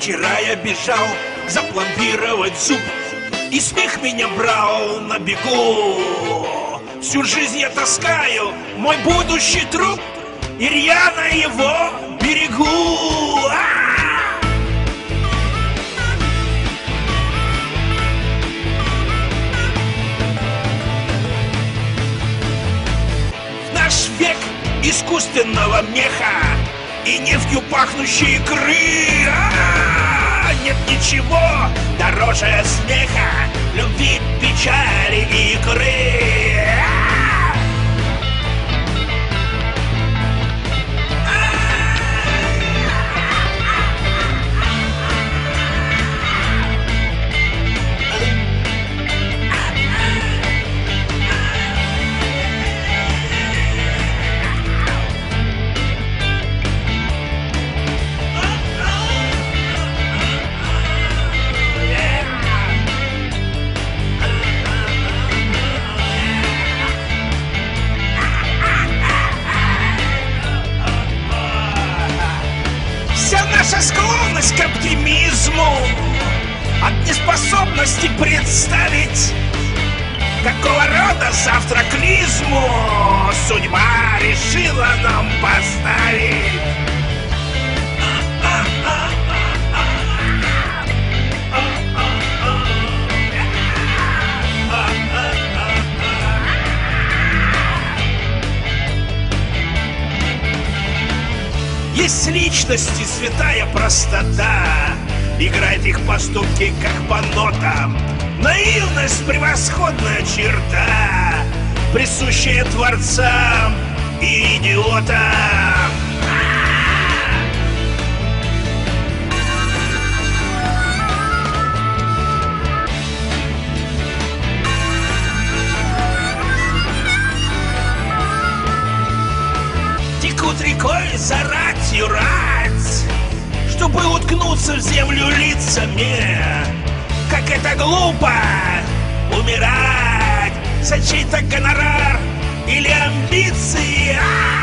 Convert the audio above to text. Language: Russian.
Вчера я бежал запломбировать зуб И смех меня брал на бегу Всю жизнь я таскаю мой будущий труп И рьяно его берегу А! Наш век искусственного меха И нефтью пахнущей икры. А, Нет ничего дороже смеха Любви, печали и икры наша склонность к оптимизму От неспособности представить Какого рода завтра клизму Судьба решила нам поставить Есть личности, святая простота. Играет их поступки, как по нотам. Наивность — превосходная черта Присущая творцам и идиотам Текут рекой за ратью рать Чтобы уткнуться в землю лицами Как это глупо умирать За чей-то гонорар или амбиции А!